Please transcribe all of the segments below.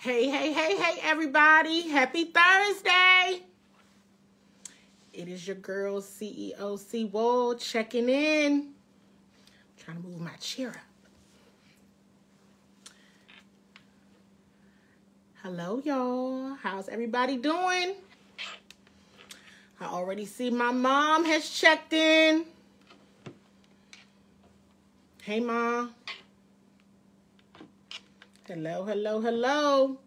Hey, hey, hey, hey, everybody. Happy Thursday. It is your girl, CEO C Wall, checking in. I'm trying to move my chair up. Hello, y'all. How's everybody doing? I already see my mom has checked in. Hey, mom. Hello, hello, hello.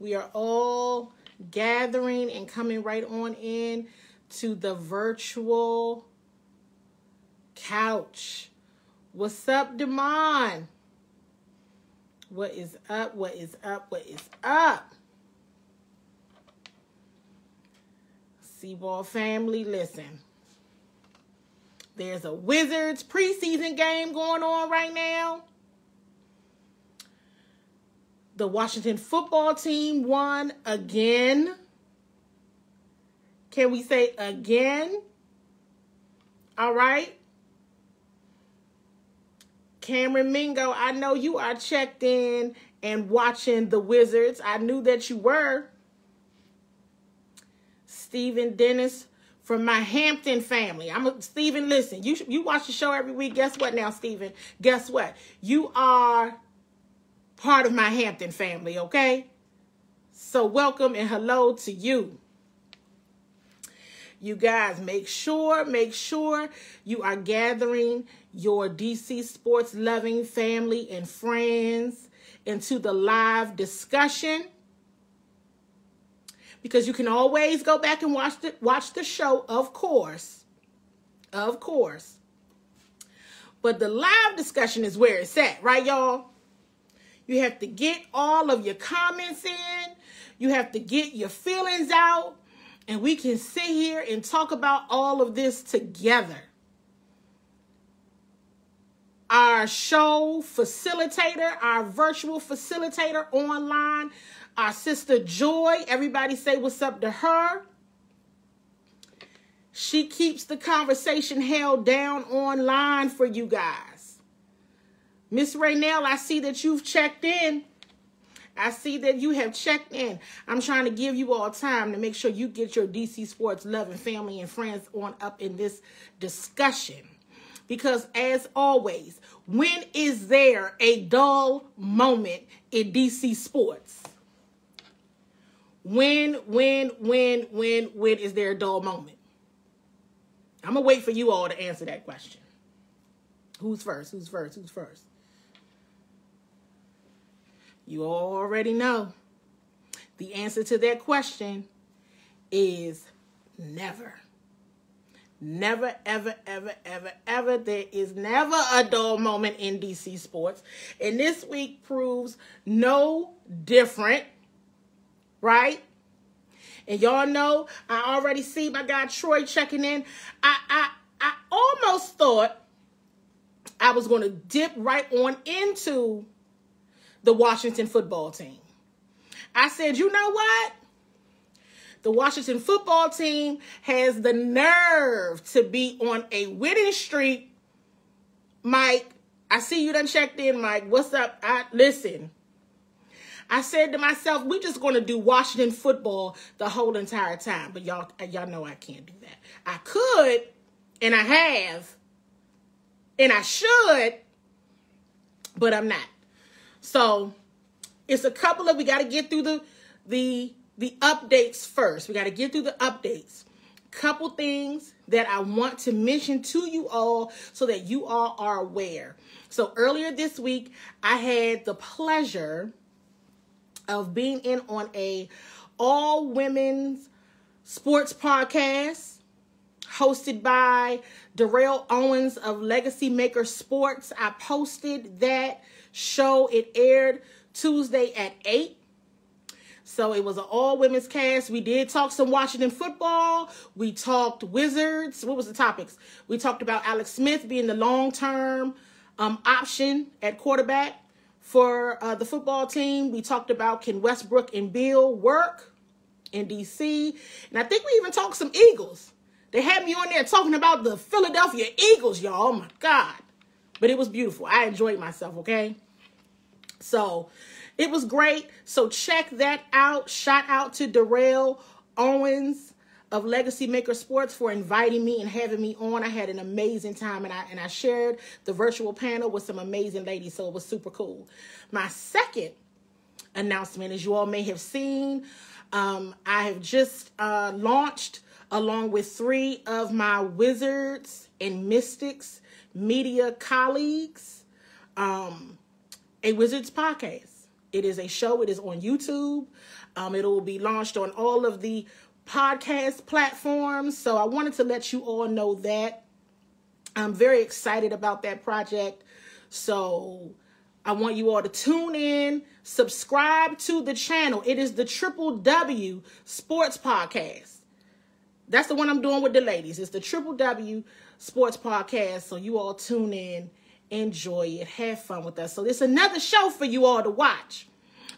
We are all gathering and coming right on in to the virtual couch. What's up, Demond? What is up? What is up? What is up? CWall family, listen. There's a Wizards preseason game going on right now. The Washington football team won again. Can we say again? All right. Cameron Mingo, I know you are checked in and watching the Wizards. I knew that you were. Stephen Dennis from my Hampton family. I'm a, Stephen. Listen, you you watch the show every week. Guess what now, Stephen? Guess what? You are part of my Hampton family. Okay. So welcome and hello to you. You guys, make sure, make sure you are gathering your DC sports loving family and friends into the live discussion because you can always go back and watch the watch the show, of course. Of course. But the live discussion is where it's at, right, y'all? You have to get all of your comments in. You have to get your feelings out. And we can sit here and talk about all of this together. Our show facilitator, our virtual facilitator online, our sister Joy, everybody say what's up to her. She keeps the conversation held down online for you guys. Miss Raynell, I see that you've checked in. I see that you have checked in. I'm trying to give you all time to make sure you get your DC sports loving family and friends on up in this discussion. Because as always, when is there a dull moment in DC sports? When, when, when, when, when is there a dull moment? I'm going to wait for you all to answer that question. Who's first? Who's first? Who's first? You already know. The answer to that question is never. Never, ever, ever, ever, ever. There is never a dull moment in DC sports. And this week proves no different right? And y'all know I already see my guy Troy checking in. I I I almost thought I was going to dip right on into the Washington football team. I said, you know what? The Washington football team has the nerve to be on a winning streak. Mike, I see you done checked in, Mike. What's up? I listen. I said to myself, we're just going to do Washington football the whole entire time. But y'all, uh, y'all know I can't do that. I could, and I have, and I should, but I'm not. So it's a couple of we got to get through the the the updates first. We got to get through the updates. Couple things that I want to mention to you all so that you all are aware. So earlier this week, I had the pleasure of being in on a all women's sports podcast hosted by Darrell Owens of Legacy Maker Sports. I posted that show. It aired Tuesday at 8. So it was an all women's cast. We did talk some Washington football. We talked Wizards. What was the topics? We talked about Alex Smith being the long term um, option at quarterback for uh, the football team. We talked about can Westbrook and Beal work in DC. And I think we even talked some Eagles. They had me on there talking about the Philadelphia Eagles, y'all. Oh my God. But it was beautiful. I enjoyed myself, okay? So it was great. So check that out. Shout out to Darrell Owens of Legacy Maker Sports for inviting me and having me on. I had an amazing time and I and I shared the virtual panel with some amazing ladies, so it was super cool. My second announcement, as you all may have seen, um, I have just uh, launched along with three of my wizards and mystics media colleagues um, a wizards podcast. It is a show. It is on YouTube. Um, it will be launched on all of the podcast platforms. So I wanted to let you all know that. I'm very excited about that project. So I want you all to tune in, subscribe to the channel. It is the Triple W Sports Podcast. That's the one I'm doing with the ladies. It's the Triple W Sports Podcast. So you all tune in, enjoy it, have fun with us. So there's another show for you all to watch.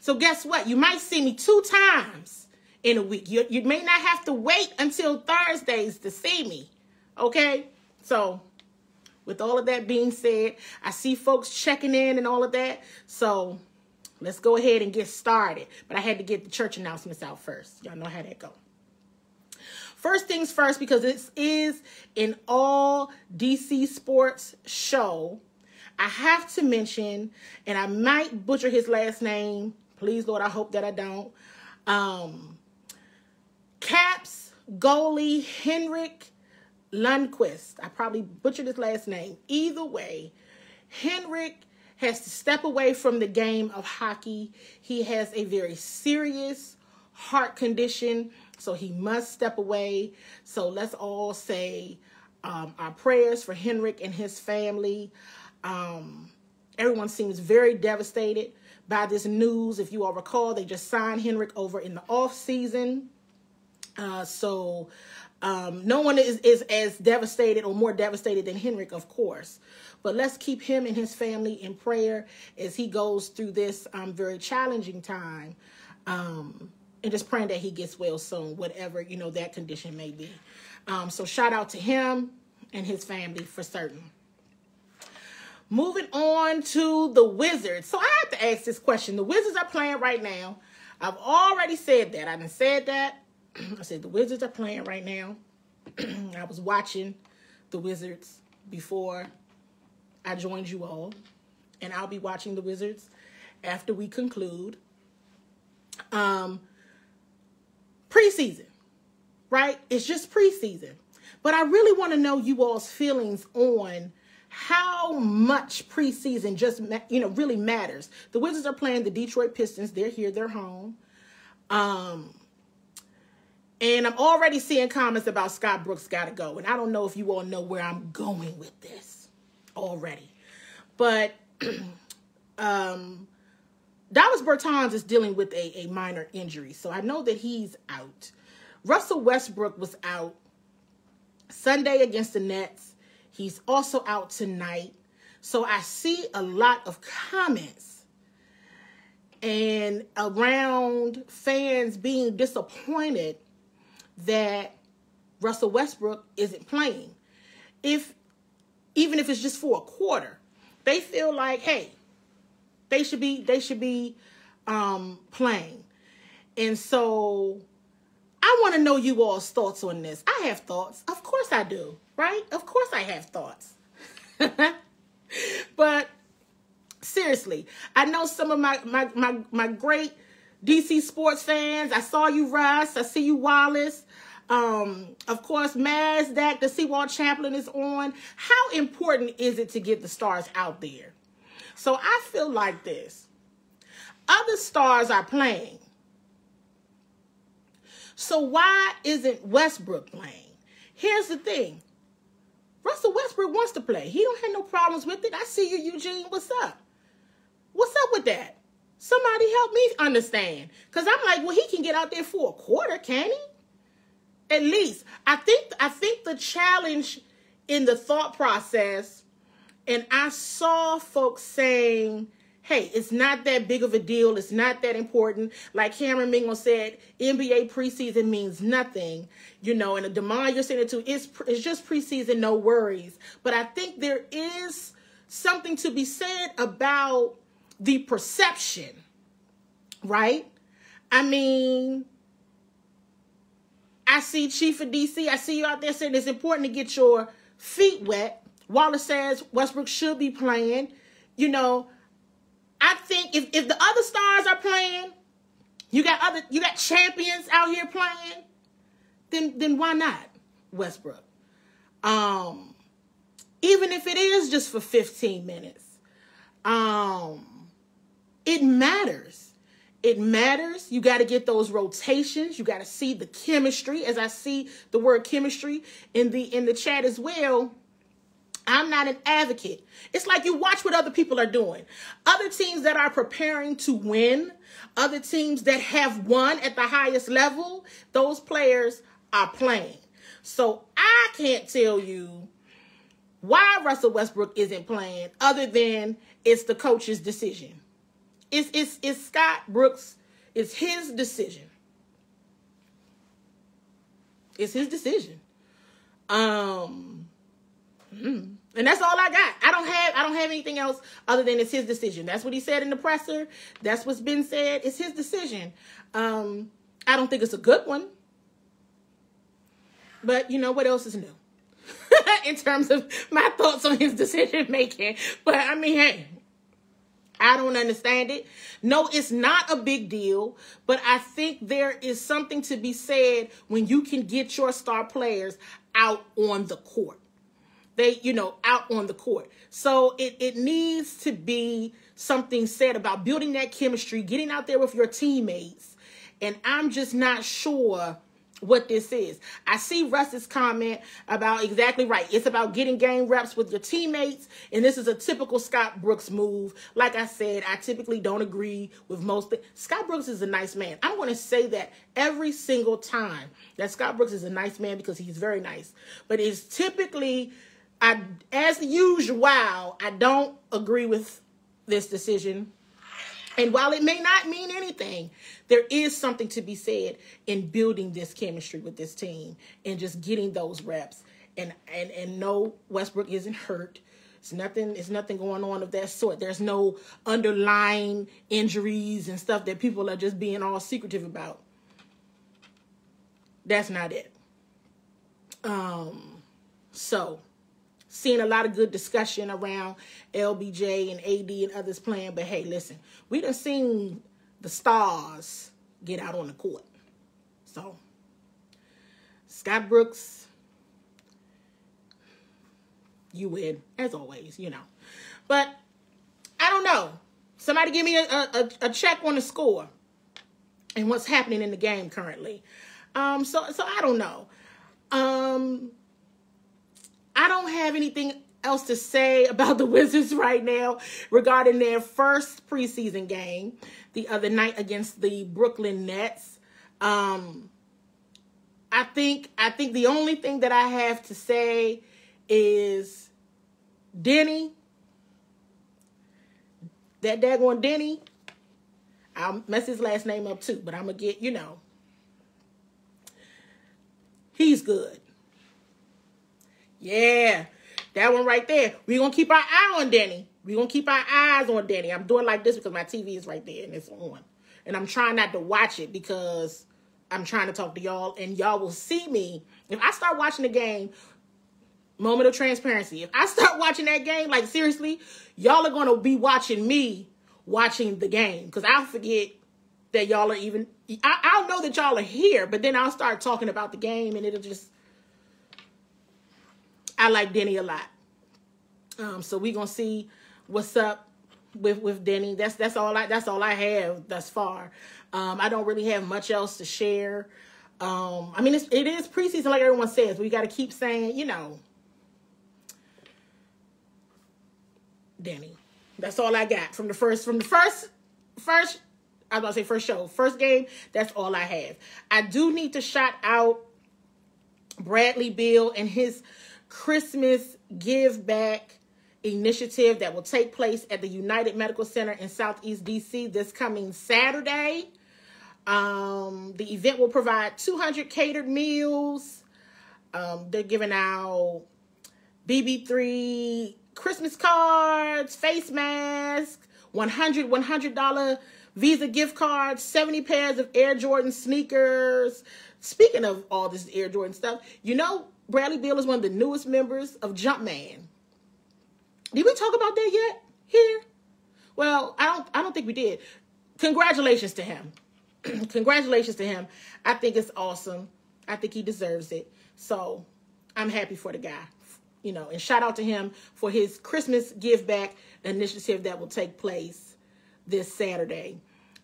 So guess what? You might see me two times in a week. You, you may not have to wait until Thursdays to see me. Okay? So, with all of that being said, I see folks checking in and all of that. So, let's go ahead and get started. But I had to get the church announcements out first. Y'all know how that go. First things first, because this is an all DC sports show, I have to mention, and I might butcher his last name. Please, Lord, I hope that I don't. Um, Caps goalie Henrik Lundqvist. I probably butchered his last name. Either way, Henrik has to step away from the game of hockey. He has a very serious heart condition, so he must step away. So let's all say um, our prayers for Henrik and his family. Um, everyone seems very devastated by this news. If you all recall, they just signed Henrik over in the off season. Uh, so um, no one is, is as devastated or more devastated than Henrik, of course. But let's keep him and his family in prayer as he goes through this um, very challenging time. Um, and just praying that he gets well soon, whatever, you know, that condition may be. Um, so shout out to him and his family for certain. Moving on to the Wizards. So I have to ask this question. The Wizards are playing right now. I've already said that. I done said that I said the Wizards are playing right now. I was watching the Wizards before I joined you all, and I'll be watching the Wizards after we conclude. Um, preseason, right? It's just preseason, but I really want to know you all's feelings on how much preseason just you know really matters. The Wizards are playing the Detroit Pistons. They're here. They're home. Um, and I'm already seeing comments about Scott Brooks got to go. And I don't know if you all know where I'm going with this already. But um, Davis Bertans is dealing with a, a minor injury. So I know that he's out. Russell Westbrook was out Sunday against the Nets. He's also out tonight. So I see a lot of comments and around fans being disappointed that Russell Westbrook isn't playing. If even if it's just for a quarter, they feel like, hey, they should be they should be um playing. And so I want to know you all's thoughts on this. I have thoughts. Of course I do, right? Of course I have thoughts. but seriously, I know some of my my my my great DC sports fans. I saw you, Russ. I see you, Wallace. Um, of course, Mazdak, the CWall Champion is on. How important is it to get the stars out there? So I feel like this. Other stars are playing. So why isn't Westbrook playing? Here's the thing. Russell Westbrook wants to play. He don't have no problems with it. I see you, Eugene. What's up? What's up with that? Somebody help me understand. Because I'm like, well, he can get out there for a quarter, can he? At least. I think I think the challenge in the thought process, and I saw folks saying, hey, it's not that big of a deal. It's not that important. Like Cameron Mingle said, NBA preseason means nothing. You know, and Demond, you're saying it too. It's, it's just preseason, no worries. But I think there is something to be said about the perception, right? I mean, I see Chief of DC. I see you out there saying it's important to get your feet wet. Wallace says Westbrook should be playing. You know, I think if, if the other stars are playing, you got other you got champions out here playing, then then why not Westbrook? Um, even if it is just for 15 minutes, um, it matters. It matters. You got to get those rotations. You got to see the chemistry. As I see the word chemistry in the in the chat as well. I'm not an advocate. It's like you watch what other people are doing. Other teams that are preparing to win, other teams that have won at the highest level, those players are playing. So I can't tell you why Russell Westbrook isn't playing other than it's the coach's decision. It's it's it's Scott Brooks. It's his decision. It's his decision. Um mm, and that's all I got. I don't have I don't have anything else other than it's his decision. That's what he said in the presser. That's what's been said. It's his decision. Um I don't think it's a good one. But you know what else is new? in terms of my thoughts on his decision making. But I mean, hey, I don't understand it. No, it's not a big deal, but I think there is something to be said when you can get your star players out on the court. They, you know, out on the court. So it, it needs to be something said about building that chemistry, getting out there with your teammates. And I'm just not sure what this is. I see Russ's comment about exactly right. It's about getting game reps with your teammates, and this is a typical Scott Brooks move. Like I said, I typically don't agree with most. Th- Scott Brooks is a nice man. I'm going to say that every single time that Scott Brooks is a nice man because he's very nice, but it's typically, I as usual, I don't agree with this decision and while it may not mean anything, there is something to be said in building this chemistry with this team and just getting those reps. And and and no, Westbrook isn't hurt. It's nothing. It's nothing going on of that sort. There's no underlying injuries and stuff that people are just being all secretive about. That's not it. Um. So Seeing a lot of good discussion around LBJ and AD and others playing. But hey, listen, we done seen the stars get out on the court. So, Scott Brooks, you win, as always, you know. But I don't know. Somebody give me a, a, a check on the score and what's happening in the game currently. Um, so so I don't know. Um, I don't have anything else to say about the Wizards right now regarding their first preseason game the other night against the Brooklyn Nets. Um, I think I think the only thing that I have to say is Deni. That daggone Deni. I'll mess his last name up too, but I'm gonna get, you know. He's good. Yeah, that one right there. We're going to keep our eye on Danny. We're going to keep our eyes on Danny. I'm doing like this because my TV is right there and it's on. And I'm trying not to watch it because I'm trying to talk to y'all and y'all will see me. If I start watching the game, moment of transparency. If I start watching that game, like seriously, y'all are going to be watching me watching the game because I'll forget that y'all are even, I, will know that y'all are here, but then I'll start talking about the game and it'll just, I like Deni a lot. Um, so we're gonna see what's up with with Deni. That's that's all I that's all I have thus far. Um, I don't really have much else to share. Um, I mean, it's, it is preseason, like everyone says. We got to keep saying, you know, Deni. That's all I got from the first from the first first. I was to say first show, first game. That's all I have. I do need to shout out Bradley Beal and his Christmas Give Back initiative that will take place at the United Medical Center in Southeast DC this coming Saturday. Um, the event will provide 200 catered meals. Um, they're giving out BB3 Christmas cards, face masks, 100 $100 Visa gift cards, 70 pairs of Air Jordan sneakers. Speaking of all this Air Jordan stuff, you know Bradley Beal is one of the newest members of Jumpman. Did we talk about that yet here? Well, I don't I don't think we did. Congratulations to him. Congratulations to him. I think it's awesome. I think he deserves it. So I'm happy for the guy. You know, and shout out to him for his Christmas give back initiative that will take place this Saturday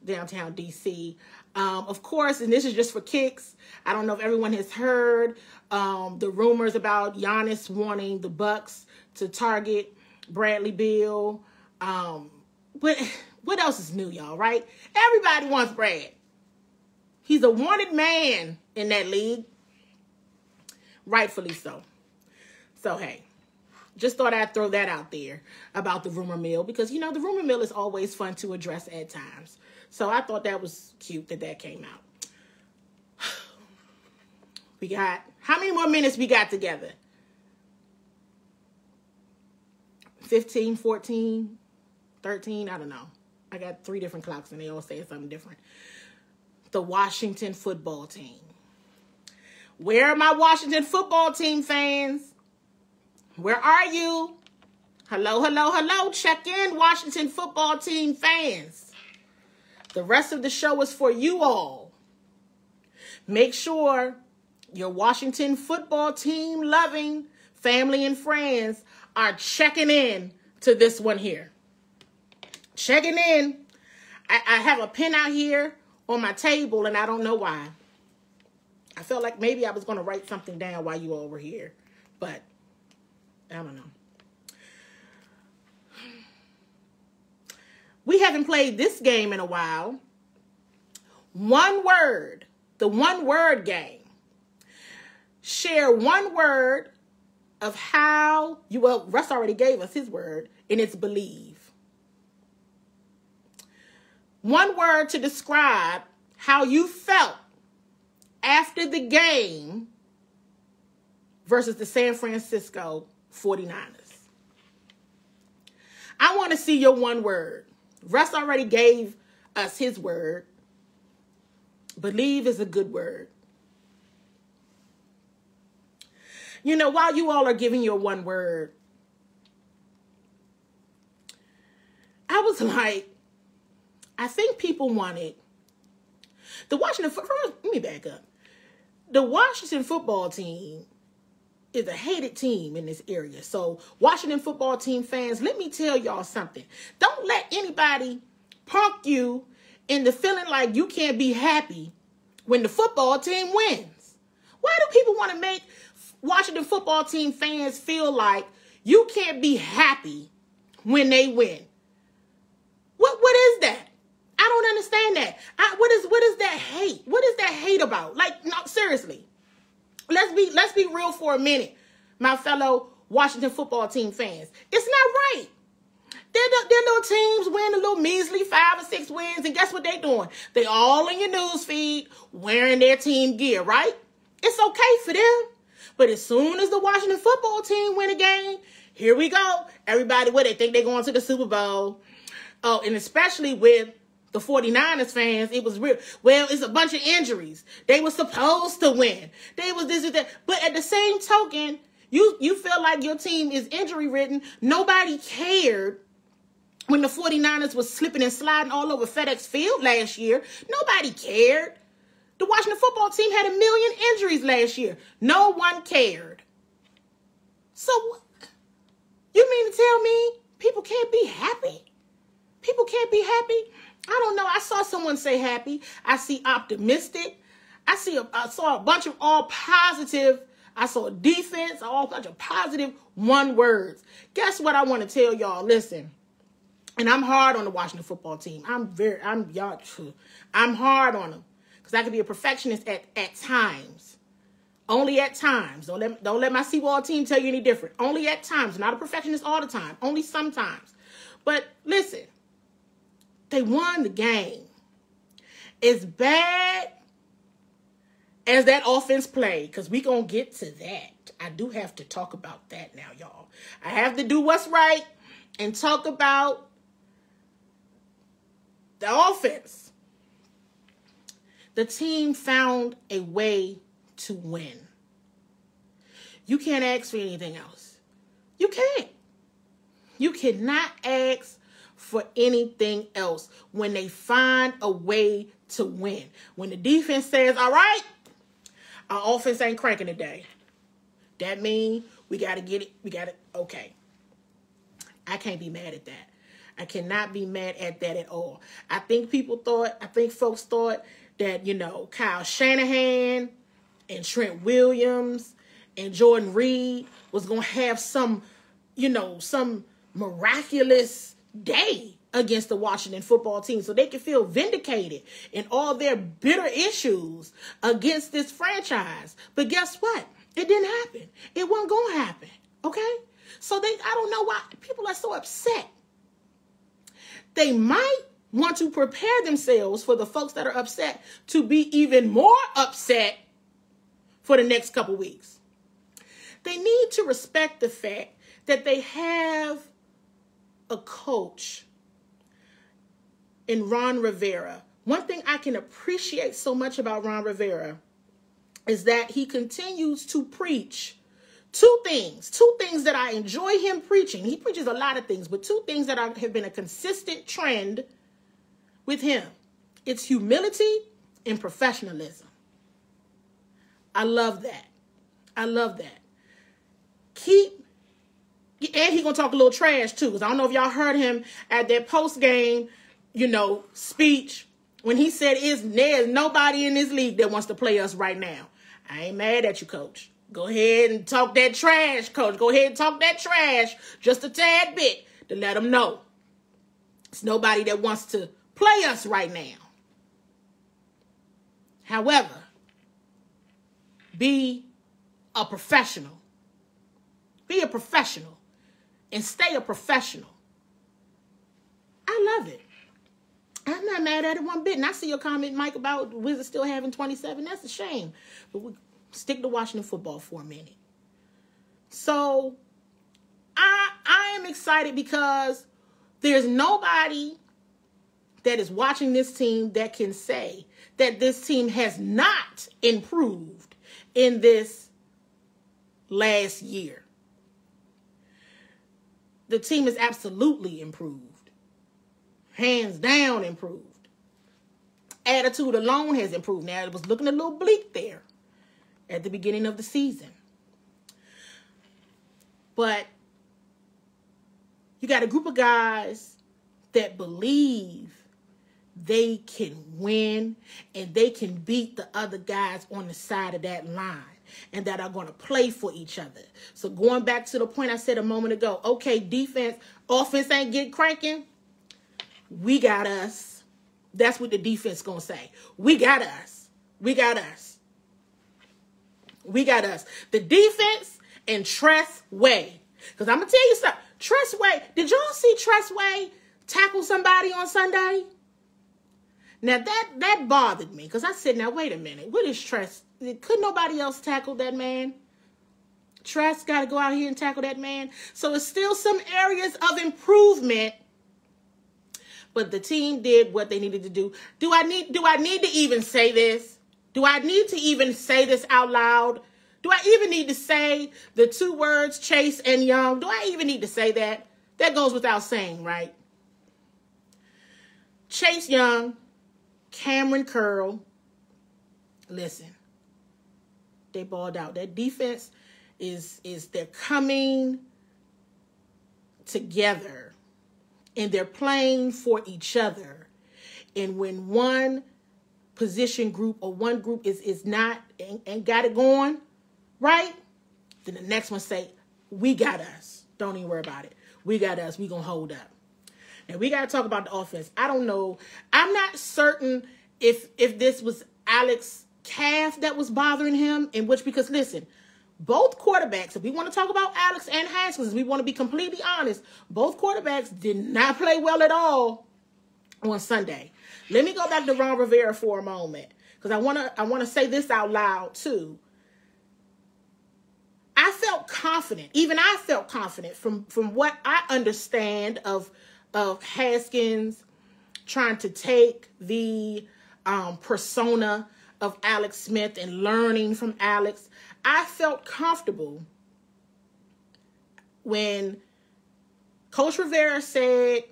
downtown DC. Um, of course, and this is just for kicks. I don't know if everyone has heard um, the rumors about Giannis wanting the Bucks to target Bradley Beal. Um, but what else is new, y'all? Right? Everybody wants Brad. He's a wanted man in that league. Rightfully so. So, hey, just thought I'd throw that out there about the rumor mill because, you know, the rumor mill is always fun to address at times. So I thought that was cute that that came out. We got, how many more minutes we got together? 15, 14, 13, I don't know. I got three different clocks and they all say something different. The Washington football team. Where are my Washington football team fans? Where are you? Hello, hello, hello. Check in, Washington football team fans. The rest of the show is for you all. Make sure your Washington football team loving family and friends are checking in to this one here. Checking in. I, I have a pen out here on my table and I don't know why. I felt like maybe I was going to write something down while you all were here, but I don't know. We haven't played this game in a while. One word, the one word game. Share one word of how you, well, Russ already gave us his word, and it's believe. One word to describe how you felt after the game versus the San Francisco 49ers. I want to see your one word. Russ already gave us his word. Believe is a good word. You know, while you all are giving your one word, I was like, I think people wanted the Washington. Let me back up. The Washington football team is a hated team in this area. So, Washington football team fans, let me tell y'all something. Don't let anybody punk you into feeling like you can't be happy when the football team wins. Why do people want to make Washington football team fans feel like you can't be happy when they win? What what is that? I don't understand that. I, what is what is that hate? What is that hate about? Like, no, seriously let's be let's be real for a minute, my fellow Washington football team fans. It's not right. Their, their little teams win a little measly five or six wins, and guess what they're doing? They all in your news feed wearing their team gear, right? It's okay for them. But as soon as the Washington football team win a game, here we go. Everybody, what they think they're going to the Super Bowl. Oh, and especially with the 49ers fans, it was real. Well, it's a bunch of injuries. They were supposed to win. They was this and that. But at the same token, you you feel like your team is injury ridden. Nobody cared when the 49ers was slipping and sliding all over FedEx Field last year. Nobody cared. The Washington football team had a million injuries last year. No one cared. So you mean to tell me people can't be happy? People can't be happy? I don't know. I saw someone say happy. I see optimistic. I see a, I saw a bunch of all positive. I saw defense, All bunch of positive one words. Guess what I want to tell y'all? Listen, and I'm hard on the Washington football team. I'm very, I'm y'all. I'm hard on them because I can be a perfectionist at at times. Only at times. Don't let don't let my CWall team tell you any different. Only at times. Not a perfectionist all the time. Only sometimes. But listen, they won the game. As bad as that offense played, because we going to get to that. I do have to talk about that now, y'all. I have to do what's right and talk about the offense. The team found a way to win. You can't ask for anything else. You can't. You cannot ask for anything else when they find a way to win. When the defense says, all right, our offense ain't cranking today. That means we got to get it. We got to, okay. I can't be mad at that. I cannot be mad at that at all. I think people thought, I think folks thought that, you know, Kyle Shanahan and Trent Williams and Jordan Reed was going to have some, you know, some miraculous day against the Washington football team so they can feel vindicated in all their bitter issues against this franchise. But guess what? It didn't happen. It wasn't going to happen. Okay? So they I don't know why people are so upset. They might want to prepare themselves for the folks that are upset to be even more upset for the next couple weeks. They need to respect the fact that they have a coach in Ron Rivera. One thing I can appreciate so much about Ron Rivera is that he continues to preach two things, two things that I enjoy him preaching. He preaches a lot of things, but two things that have been a consistent trend with him. It's humility and professionalism. I love that. I love that. Keep and he gonna talk a little trash too, because I don't know if y'all heard him at that post game, you know, speech when he said, "Is there's nobody in this league that wants to play us right now." I ain't mad at you, coach. Go ahead and talk that trash, coach. Go ahead and talk that trash just a tad bit to let them know. It's nobody that wants to play us right now. However, be a professional. Be a professional and stay a professional. I love it. I'm not mad at it one bit. And I see your comment, Mike, about Wizards still having 27. That's a shame. But we stick to Washington football for a minute. So I I am excited because there's nobody that is watching this team that can say that this team has not improved in this last year the team is absolutely improved. Hands down improved. Attitude alone has improved. Now it was looking a little bleak there at the beginning of the season. But you got a group of guys that believe they can win and they can beat the other guys on the side of that line and that are going to play for each other. So going back to the point I said a moment ago, okay, defense, offense ain't get cranking. We got us. That's what the defense going to say. We got us. We got us. We got us. The defense and Tress Way. Because I'm going to tell you something. Tress Way, did y'all see Tress Way tackle somebody on Sunday? Now that that bothered me because I said, now wait a minute, what is Tress? Could nobody else tackle that man? Tress got to go out here and tackle that man. So it's still some areas of improvement. But the team did what they needed to do. Do I need do I need to even say this? Do I need to even say this out loud? Do I even need to say the two words Chase and Young? Do I even need to say that? That goes without saying, right? Chase Young, Kamren Curl. Listen, they balled out. That defense is is they're coming together and they're playing for each other. And when one position group or one group is is not and, and got it going, right? Then the next one say, "We got us. Don't even worry about it. We got us. We gonna hold up." And we got to talk about the offense. I don't know. I'm not certain if if this was Alex calf that was bothering him, in which, because listen, both quarterbacks, if we want to talk about Alex and Haskins, we want to be completely honest, both quarterbacks did not play well at all on Sunday. Let me go back to Ron Rivera for a moment because I want to I want to say this out loud too. I felt confident, even I felt confident from from what I understand of of Haskins trying to take the um, persona of Alex Smith and learning from Alex. I felt comfortable when Coach Rivera said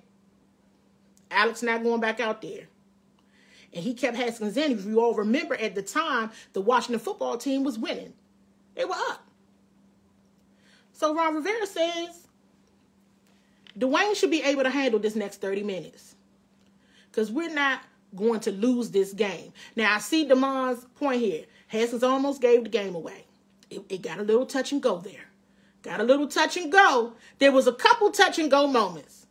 Alex not going back out there. And he kept Haskins in. If you all remember at the time, the Washington football team was winning. They were up. So Ron Rivera says Dwayne should be able to handle this next 30 minutes. Because we're not going to lose this game. Now, I see DeMond's point here. Haskins almost gave the game away. It, it got a little touch and go there. Got a little touch and go. There was a couple touch and go moments.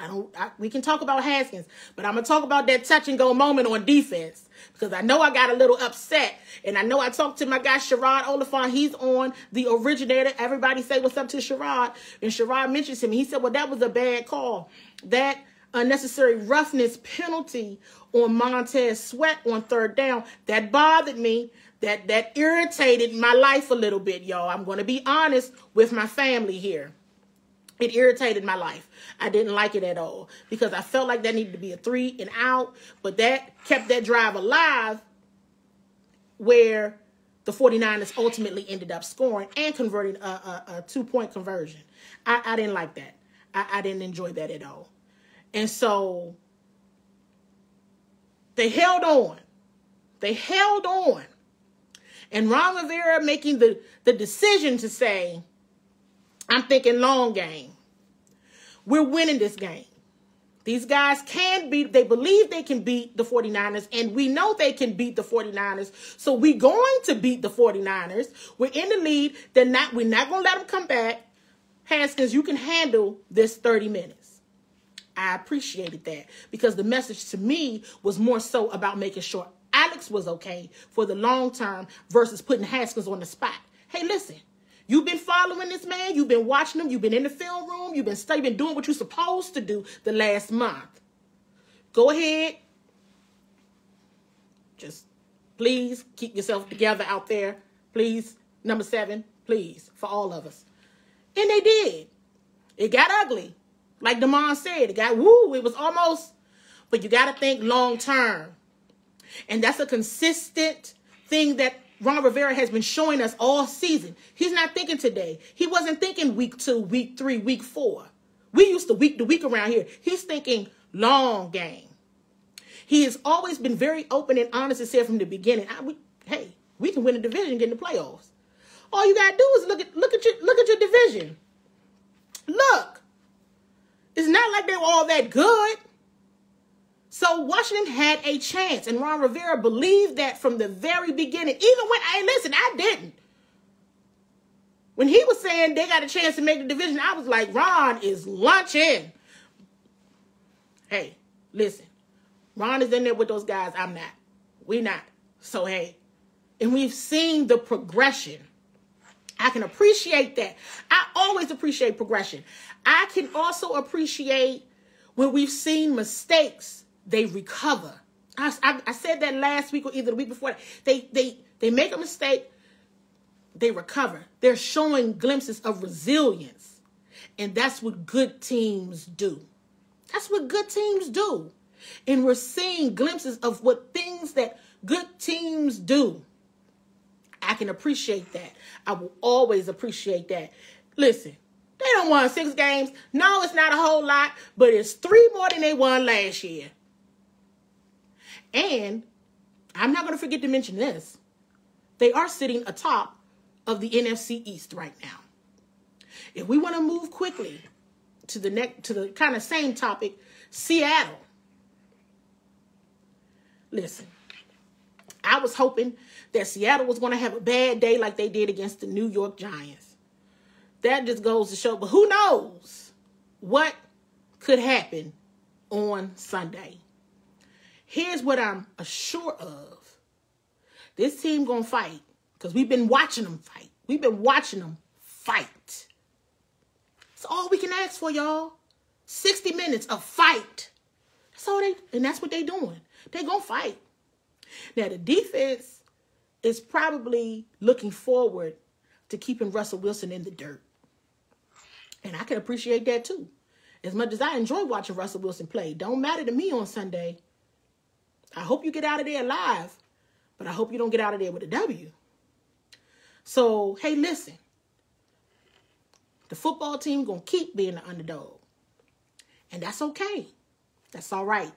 I don't. I, we can talk about Haskins, but I'm gonna talk about that touch and go moment on defense because I know I got a little upset, and I know I talked to my guy Sherrod Oliphant. He's on the originator. Everybody say what's up to Sherrod, and Sherrod mentions him. He said, "Well, that was a bad call. That unnecessary roughness penalty on Montez Sweat on third down that bothered me. That that irritated my life a little bit, y'all. I'm gonna be honest with my family here." It irritated my life. I didn't like it at all because I felt like that needed to be a three and out, but that kept that drive alive where the 49ers ultimately ended up scoring and converting a, a, a two point conversion. I, I, didn't like that. I, I didn't enjoy that at all. And so they held on. They held on. And Ron Rivera making the, the decision to say, I'm thinking long game. We're winning this game. These guys can beat, they believe they can beat the 49ers, and we know they can beat the 49ers. So we're going to beat the 49ers. We're in the lead. They're not, we're not going to let them come back. Haskins, you can handle this 30 minutes. I appreciated that because the message to me was more so about making sure Alex was okay for the long term versus putting Haskins on the spot. Hey, listen, You've been following this man. You've been watching him. You've been in the film room. You've been studying, been doing what you're supposed to do the last month. Go ahead. Just please keep yourself together out there. Please. Number seven, please, for all of us. And they did. It got ugly. Like Damon said, it got woo. It was almost, but you got to think long term. And that's a consistent thing that Ron Rivera has been showing us all season. He's not thinking today. He wasn't thinking week two, week three, week four. We used to week to week around here. He's thinking long game. He has always been very open and honest and said from the beginning, I, we, hey, we can win a division, get in the playoffs. All you gotta do is look at look at your look at your division. Look, it's not like they were all that good. So Washington had a chance, and Ron Rivera believed that from the very beginning. Even when I listen, I didn't. When he was saying they got a chance to make the division, I was like, Ron is lunching. Hey, listen, Ron is in there with those guys. I'm not. We not. So hey, and we've seen the progression. I can appreciate that. I always appreciate progression. I can also appreciate when we've seen mistakes they recover. I, I, I, said that last week or either the week before. They they they make a mistake, they recover. They're showing glimpses of resilience, and that's what good teams do. That's what good teams do, and we're seeing glimpses of what things that good teams do. I can appreciate that. I will always appreciate that. Listen, they don't won six games. No, it's not a whole lot, but it's three more than they won last year. And I'm not going to forget to mention this. They are sitting atop of the NFC East right now. If we want to move quickly to the next to the kind of same topic, Seattle. Listen, I was hoping that Seattle was going to have a bad day like they did against the New York Giants. That just goes to show, but who knows what could happen on Sunday. Here's what I'm assured of. This team gonna fight because we've been watching them fight. We've been watching them fight. That's all we can ask for, y'all. 60 minutes of fight. That's all they, and that's what they're doing. They gonna fight. Now the defense is probably looking forward to keeping Russell Wilson in the dirt. And I can appreciate that too. As much as I enjoy watching Russell Wilson play, don't matter to me on Sunday. I hope you get out of there alive, but I hope you don't get out of there with a W. So, hey, listen. The football team going to keep being the underdog. And that's okay. That's all right.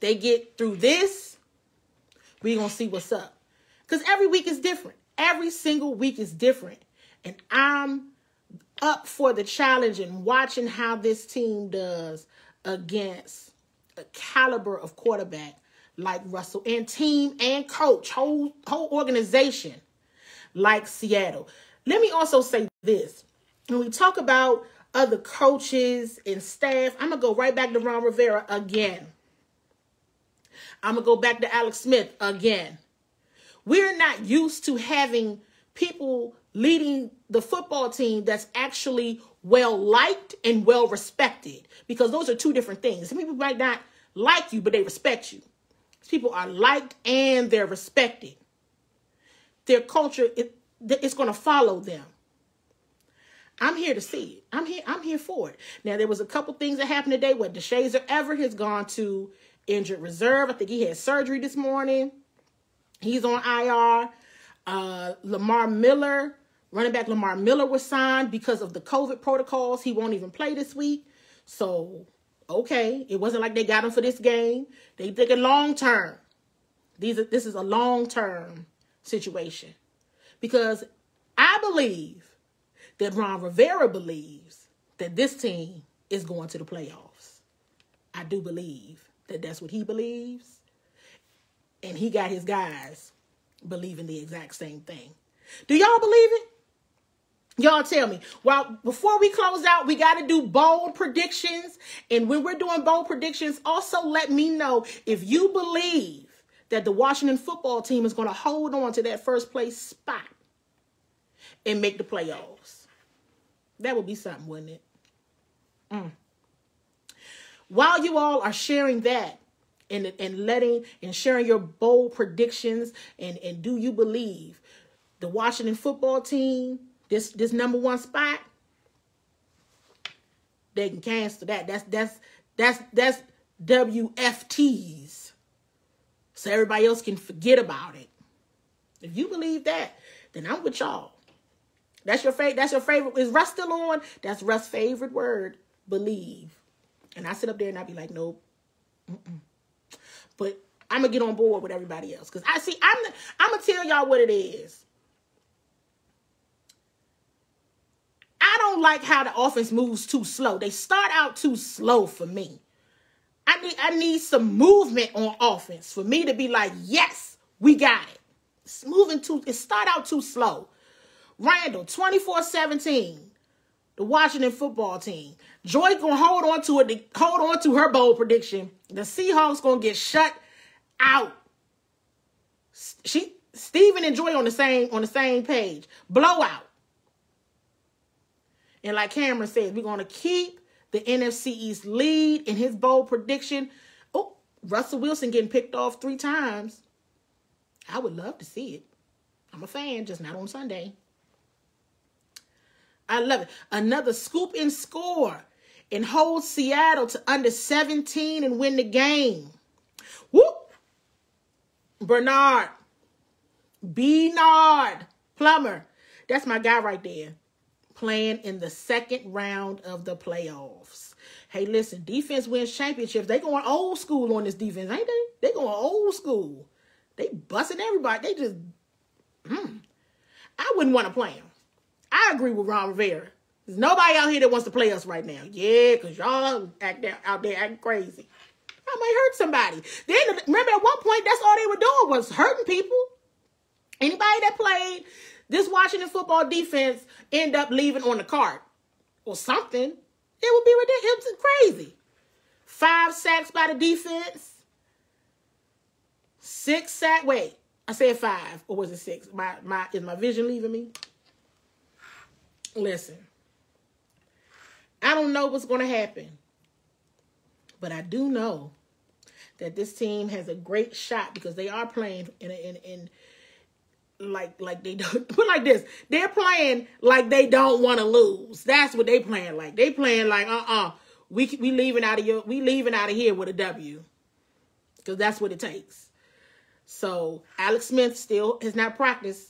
They get through this, we going to see what's up. Because every week is different. Every single week is different. And I'm up for the challenge and watching how this team does against a caliber of quarterback like Russell and team and coach, whole whole organization like Seattle. Let me also say this. When we talk about other coaches and staff, I'm going to go right back to Ron Rivera again. I'm going to go back to Alex Smith again. We're not used to having people leading the football team that's actually well liked and well respected because those are two different things. Some people might not like you, but they respect you. People are liked and they're respected. Their culture it, it's going to follow them. I'm here to see it. I'm here. I'm here for it. Now there was a couple things that happened today. Where Deshazor Everett has gone to injured reserve. I think he had surgery this morning. He's on IR. Uh, Lamar Miller Running back Lamar Miller was signed because of the COVID protocols. He won't even play this week. So, okay, it wasn't like they got him for this game. They think a long term. These are, this is a long term situation because I believe that Ron Rivera believes that this team is going to the playoffs. I do believe that that's what he believes. And he got his guys believing the exact same thing. Do y'all believe it? Y'all tell me. Well, before we close out, we got to do bold predictions. And when we're doing bold predictions, also let me know if you believe that the Washington football team is going to hold on to that first place spot and make the playoffs. That would be something, wouldn't it? Mm. While you all are sharing that and, and letting and sharing your bold predictions and, and do you believe the Washington football team this this number one spot, they can cancel that. That's that's that's that's WFTs. So everybody else can forget about it. If you believe that, then I'm with y'all. That's your favorite. That's your favorite. Is Russ still on? That's Russ' favorite word. Believe. And I sit up there and I be like, nope. Mm-mm. But I'm gonna get on board with everybody else because I see. I'm. I'm gonna tell y'all what it is. I don't like how the offense moves too slow. They start out too slow for me. I need I need some movement on offense for me to be like, yes, we got it. It's moving too, it start out too slow. Randall, 24-17, the Washington football team. Joy gonna hold on to it, hold on to her bold prediction. The Seahawks gonna get shut out. She Steven and Joy on the same on the same page. Blowout. And like Cameron says, we're going to keep the NFC East lead in his bold prediction. Oh, Russell Wilson getting picked off three times. I would love to see it. I'm a fan, just not on Sunday. I love it. Another scoop and score and hold Seattle to under 17 and win the game. Whoop! Bernard. Bernard Plummer. That's my guy right there playing in the second round of the playoffs. Hey, listen, defense wins championships. They going old school on this defense, ain't they? They going old school. They busting everybody. They just, mm. I wouldn't want to play them. I agree with Ron Rivera. There's nobody out here that wants to play us right now. Yeah, because y'all act there, out there acting crazy. I might hurt somebody. Then remember at one point that's all they were doing was hurting people. Anybody that played this Washington football defense end up leaving on the cart or something, it would be ridiculous. It's crazy. Five sacks by the defense. Six sack. Wait, I said five, or was it six? My my is my vision leaving me? Listen, I don't know what's going to happen, but I do know that this team has a great shot because they are playing in in, in like like they don't put like this. They're playing like they don't want to lose. That's what they playing like. They playing like uh uh we we leaving out of your we leaving out of here with a W because that's what it takes. So Alex Smith still has not practiced.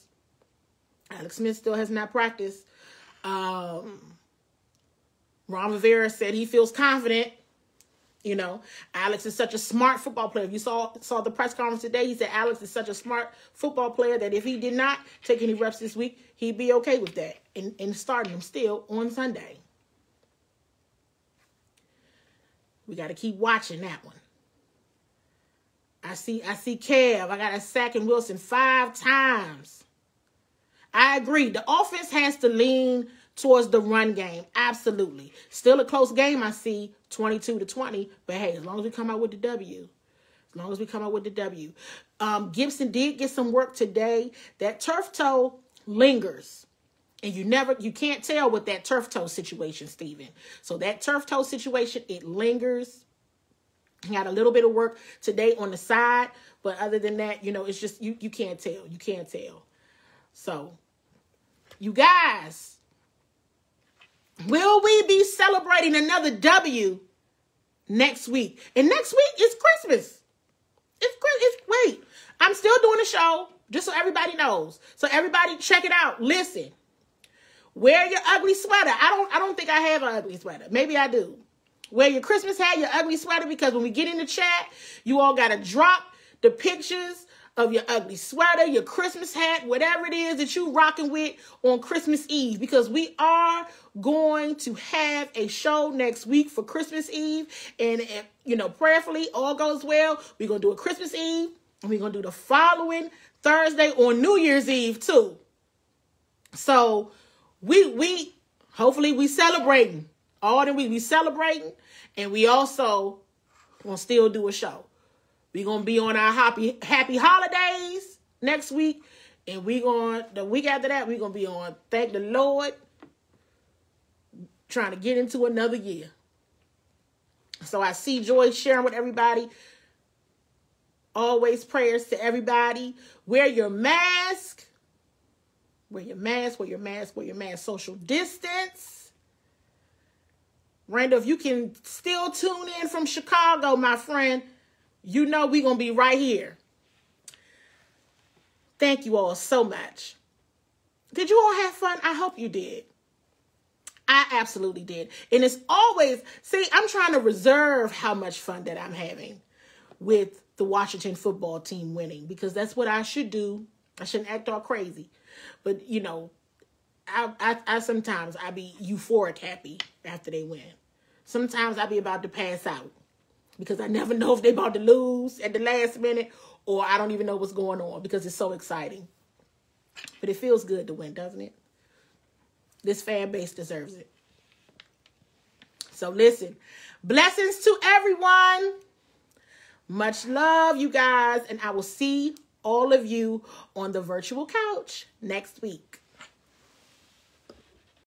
Alex Smith still has not practiced. Um, Ron Rivera said he feels confident. You know, Alex is such a smart football player. If you saw saw the press conference today, he said Alex is such a smart football player that if he did not take any reps this week, he'd be okay with that and, and starting him still on Sunday. We got to keep watching that one. I see I see Kev. I got a sack in Wilson five times. I agree. The offense has to lean towards the run game. Absolutely. Still a close game, I see 22 to 20. But hey, as long as we come out with the W, as long as we come out with the W. Um, Gibson did get some work today. That turf toe lingers. And you never, you can't tell with that turf toe situation, Stephen. So that turf toe situation, it lingers. He got a little bit of work today on the side, but other than that, you know, it's just you you can't tell. You can't tell. So, you guys, will we be celebrating another W next week? And next week is Christmas. It's It's wait. I'm still doing a show just so everybody knows. So everybody check it out. Listen. Wear your ugly sweater. I don't I don't think I have an ugly sweater. Maybe I do. Wear your Christmas hat, your ugly sweater, because when we get in the chat, you all gotta drop the pictures of your ugly sweater, your Christmas hat, whatever it is that you're rocking with on Christmas Eve, because we are going to have a show next week for Christmas Eve. And, if, you know, prayerfully, all goes well. We're going to do a Christmas Eve, and we're going to do the following Thursday on New Year's Eve, too. So, we we hopefully we celebrating all the week. We celebrating, and we also gonna still do a show. We gonna be on our happy happy holidays next week, and we to, the week after that we're gonna be on thank the Lord, trying to get into another year. So I see Joy sharing with everybody. Always prayers to everybody. Wear your mask. Wear your mask, wear your mask, wear your mask. Social distance. Randall, if you can still tune in from Chicago, my friend, you know we're going to be right here. Thank you all so much. Did you all have fun? I hope you did. I absolutely did. And it's always, see, I'm trying to reserve how much fun that I'm having with the Washington football team winning because that's what I should do. I shouldn't act all crazy. But you know, I, I, I sometimes I be euphoric happy after they win. Sometimes I be about to pass out because I never know if they're about to lose at the last minute or I don't even know what's going on because it's so exciting. But it feels good to win, doesn't it? This fan base deserves it. So listen, blessings to everyone. Much love, you guys, and I will see all of you on the virtual couch next week.